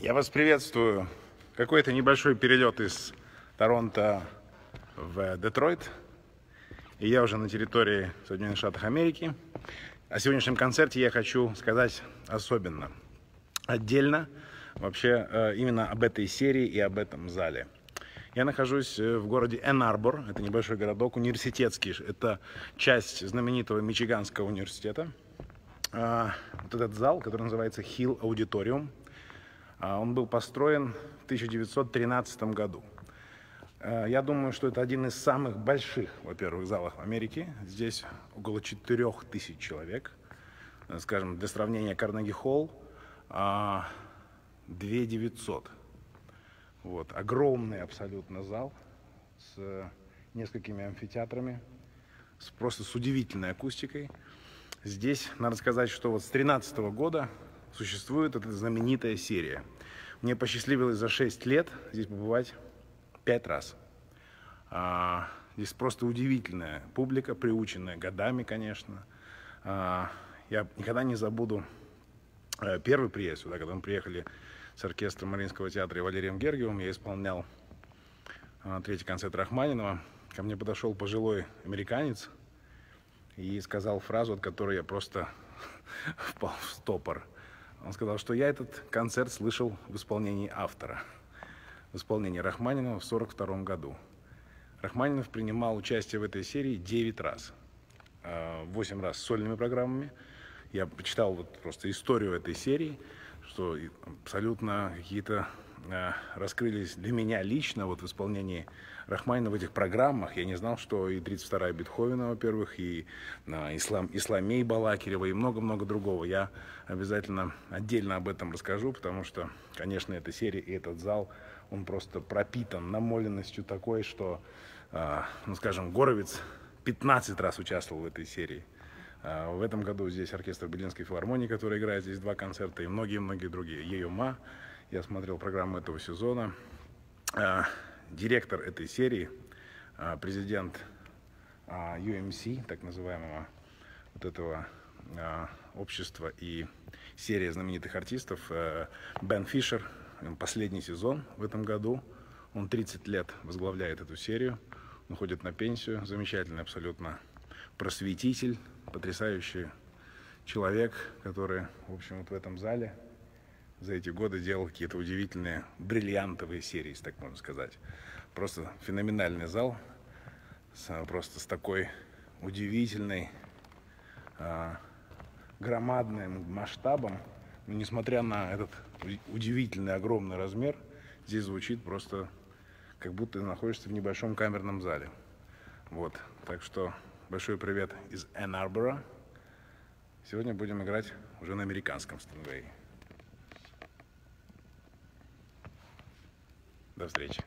Я вас приветствую. Какой-то небольшой перелет из Торонто в Детройт. И я уже на территории Соединенных Штатов Америки. О сегодняшнем концерте я хочу сказать особенно, отдельно, вообще э, именно об этой серии и об этом зале. Я нахожусь э, в городе Энн-Арбор, это небольшой городок, университетский, это часть знаменитого Мичиганского университета. А, вот этот зал, который называется Hill Auditorium, а, он был построен в 1913 году. А, я думаю, что это один из самых больших, во-первых, залов Америки. Здесь около 4000 человек. Скажем, для сравнения, Карнеги Холл 2900. Вот, огромный абсолютно зал с несколькими амфитеатрами, с, просто с удивительной акустикой. Здесь надо сказать, что вот с 2013 года существует эта знаменитая серия. Мне посчастливилось за 6 лет здесь побывать 5 раз. А, здесь просто удивительная публика, приученная годами, конечно. А, я никогда не забуду а, первый приезд сюда, когда мы приехали с оркестром Мариинского театра и Валерием Гергиевым. Я исполнял а, третий концерт Рахманинова. Ко мне подошел пожилой американец – и сказал фразу, от которой я просто впал в стопор. Он сказал, что я этот концерт слышал в исполнении автора, в исполнении Рахманинова в 1942 году. Рахманинов принимал участие в этой серии 9 раз. 8 а, раз с сольными программами. Я почитал вот просто историю этой серии, что абсолютно какие-то раскрылись для меня лично вот в исполнении Рахманина в этих программах. Я не знал, что и 32-я Бетховена, во-первых, и а, Ислам, Исламей Балакирева, и много-много другого. Я обязательно отдельно об этом расскажу, потому что, конечно, эта серия и этот зал, он просто пропитан намоленностью такой, что, а, ну, скажем, Горовец 15 раз участвовал в этой серии. В этом году здесь оркестр Берлинской филармонии, который играет здесь два концерта, и многие-многие другие. Еюма, я смотрел программу этого сезона. А, директор этой серии, а, президент UMC, так называемого вот этого а, общества и серия знаменитых артистов, э, Бен Фишер, последний сезон в этом году. Он 30 лет возглавляет эту серию. Он ходит на пенсию. Замечательный абсолютно просветитель, потрясающий человек, который, в общем, вот в этом зале за эти годы делал какие-то удивительные бриллиантовые серии, так можно сказать. Просто феноменальный зал, с, просто с такой удивительной, а, громадным масштабом. Но несмотря на этот удивительный огромный размер, здесь звучит просто как будто ты находишься в небольшом камерном зале. Вот, так что большой привет из Энн-Арбора. Сегодня будем играть уже на американском стрингвее. До встречи.